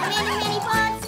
many, many pots.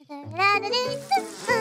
La la la.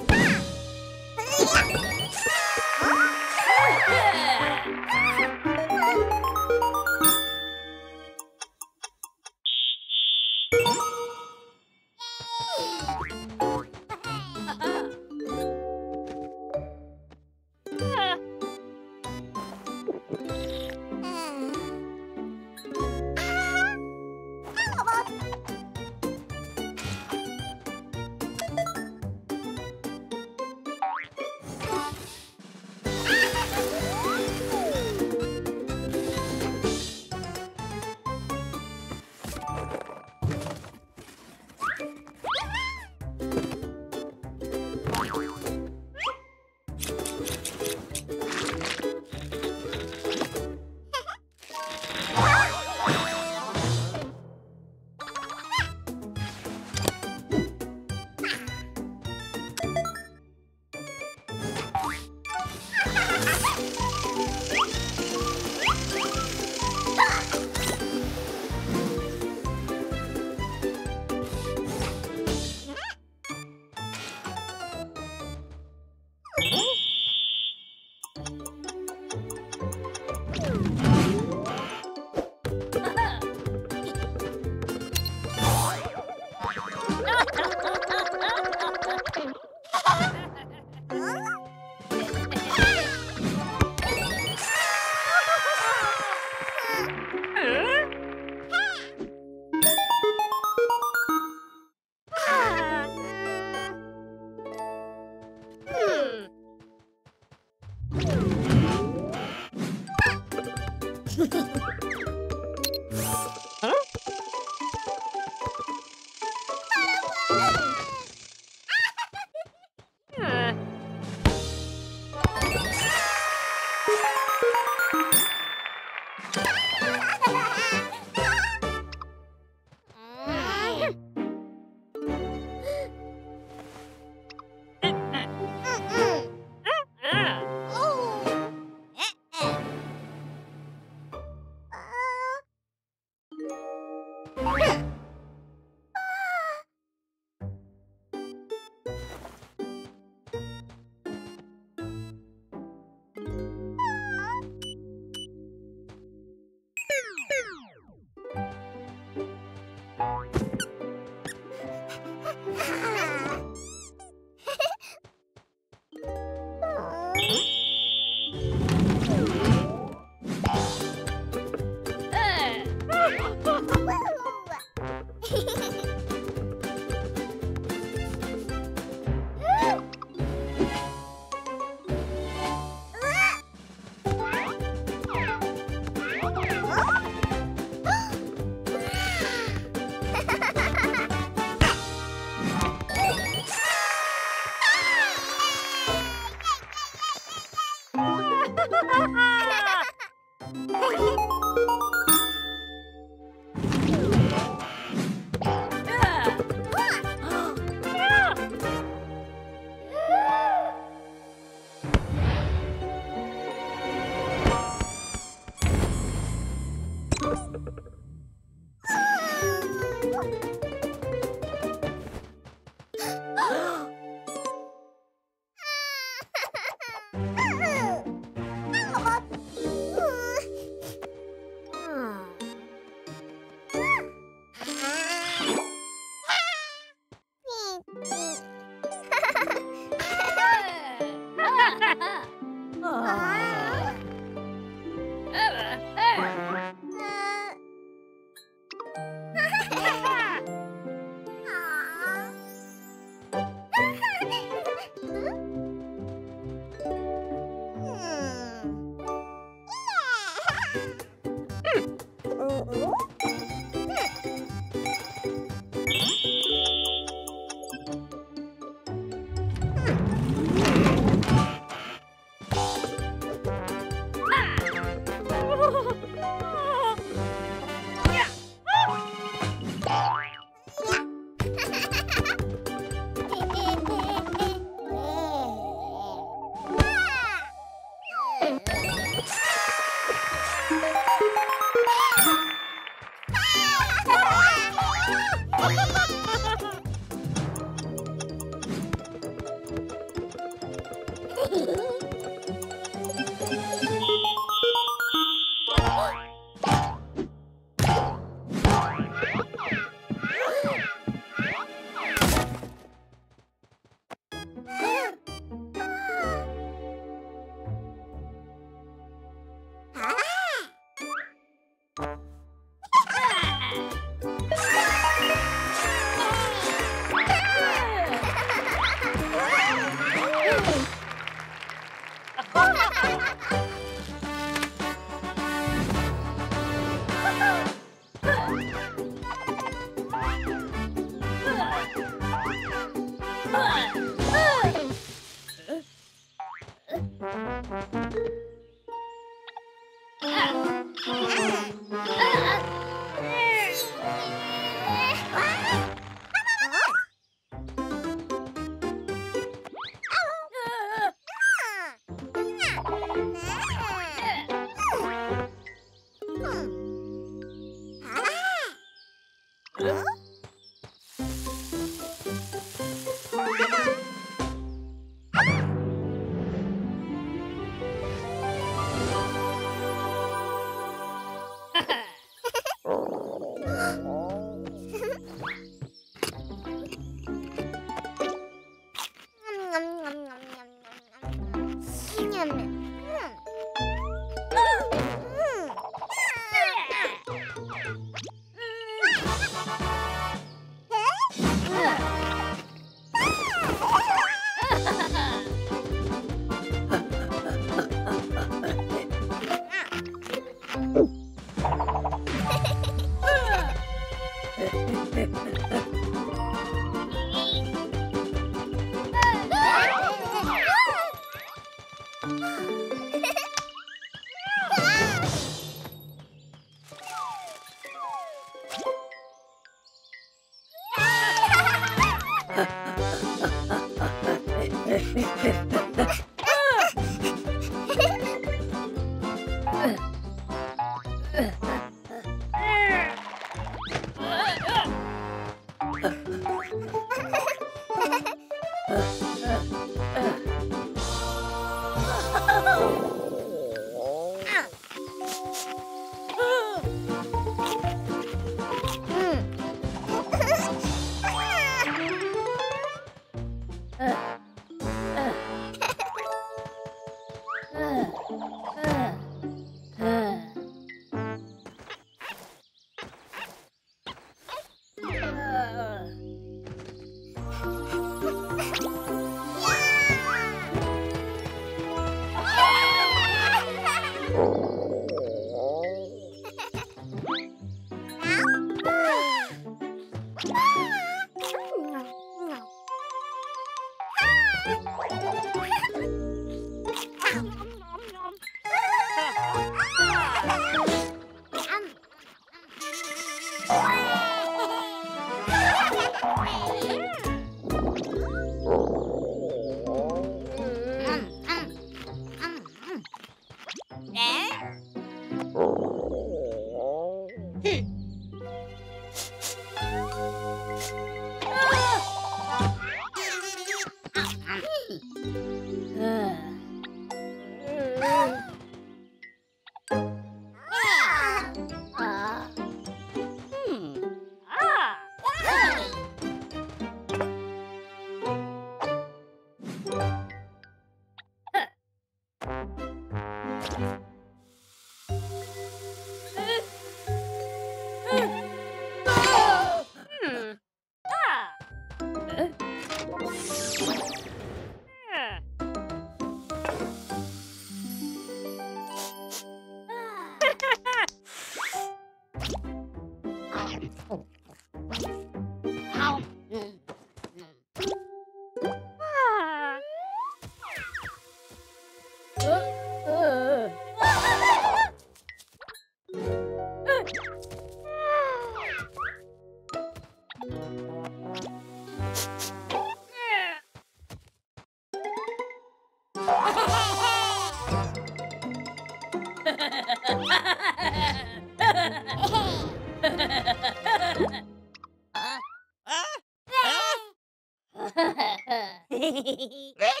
Sweet.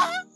Hey!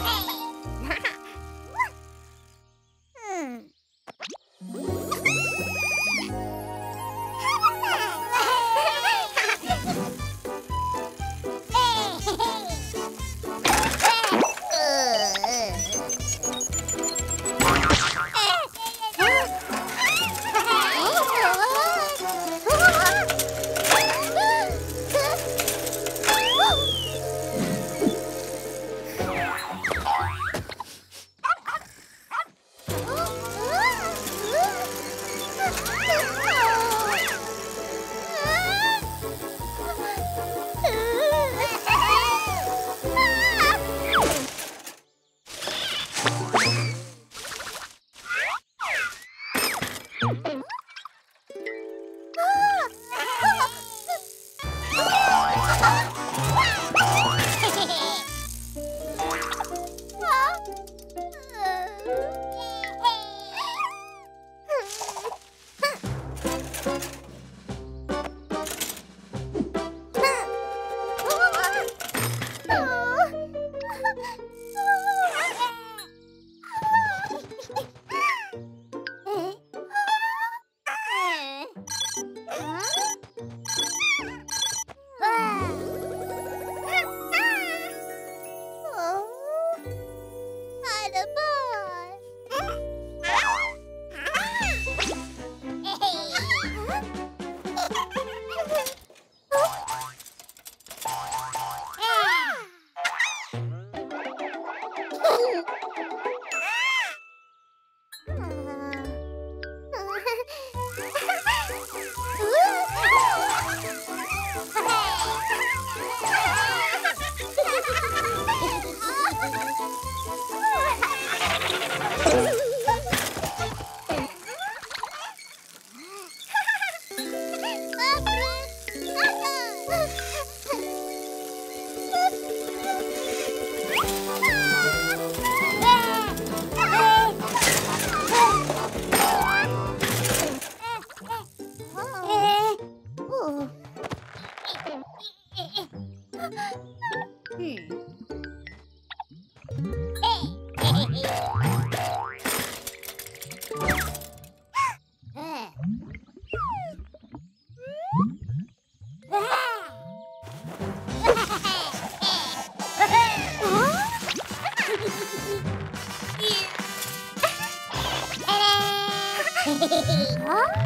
oh. よ。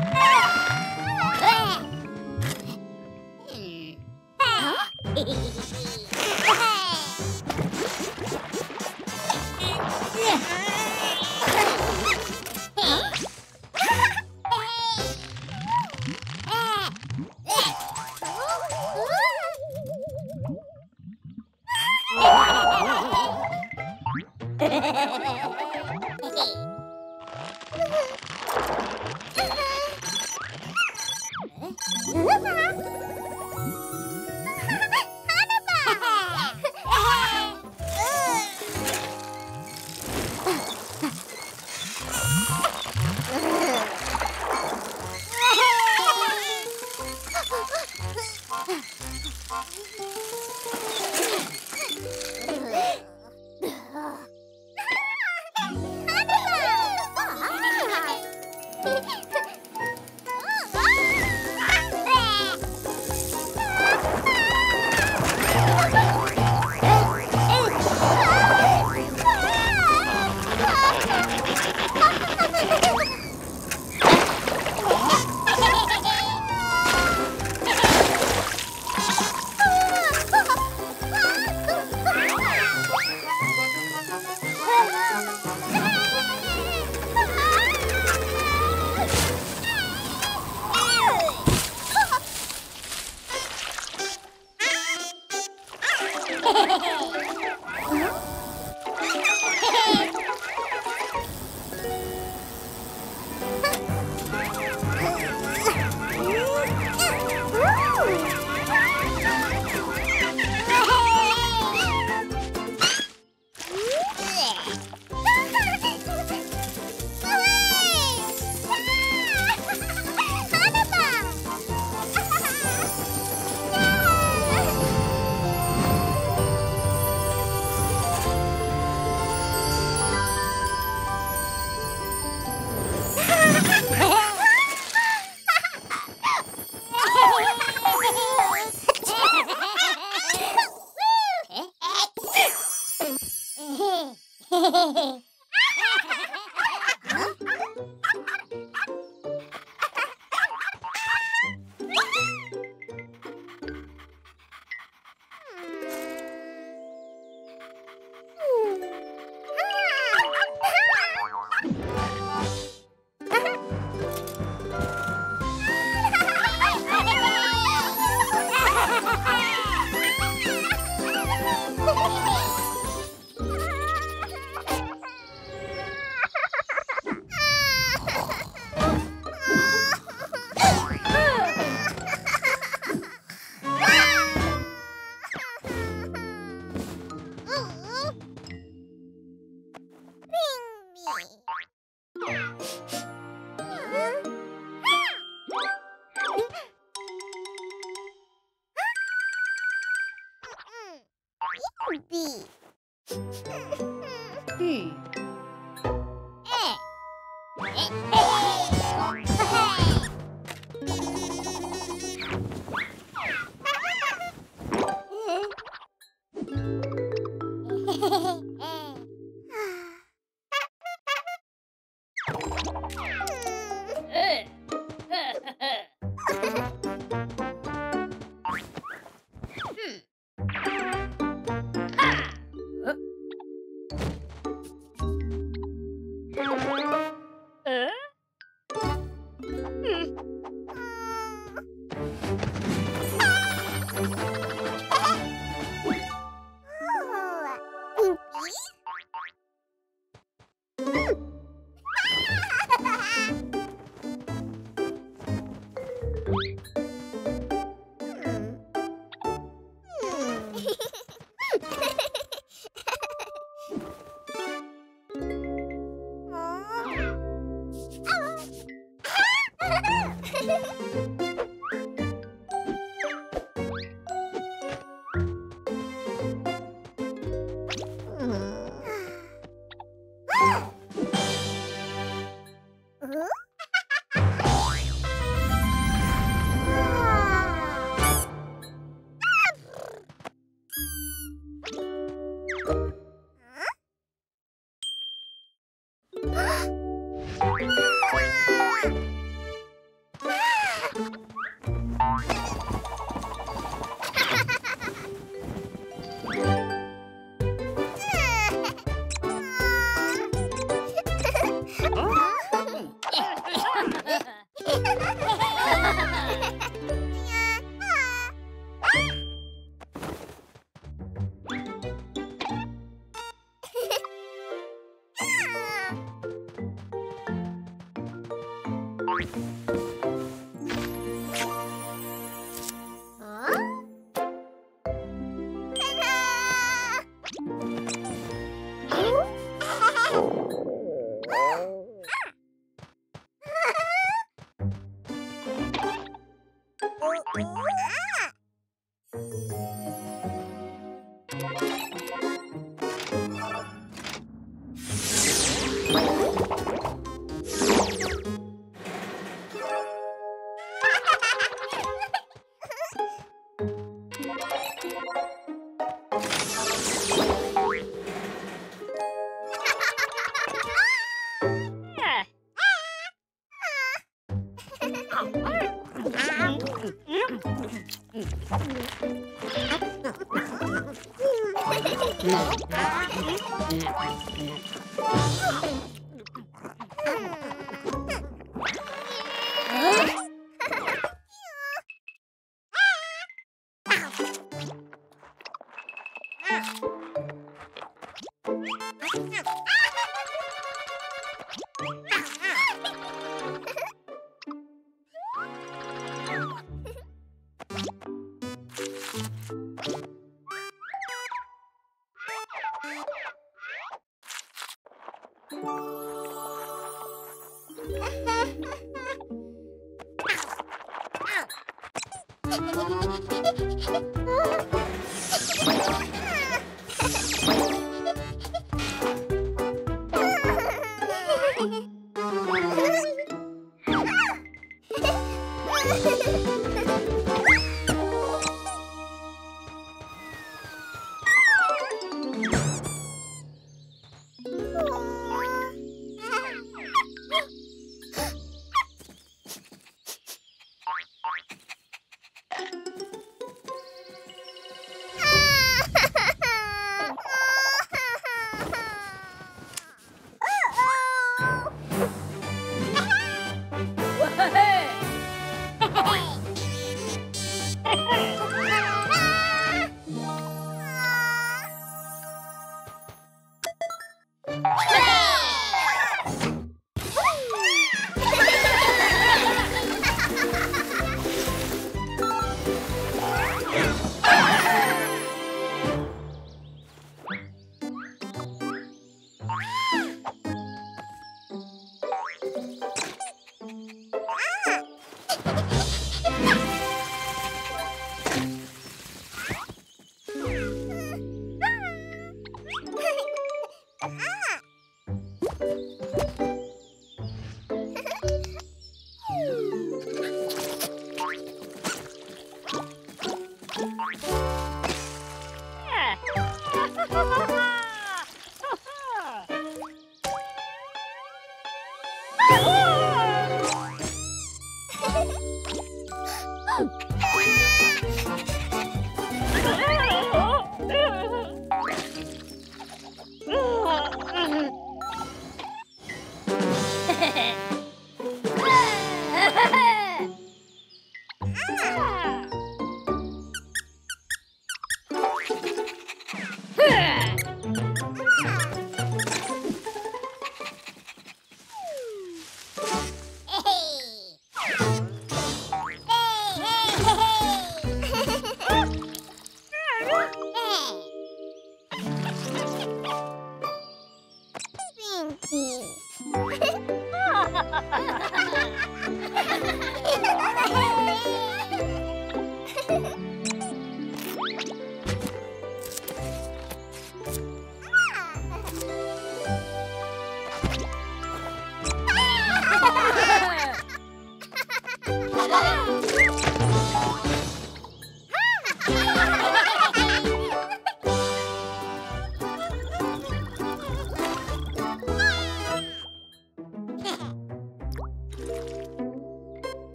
Hmm.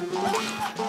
Oh, my God.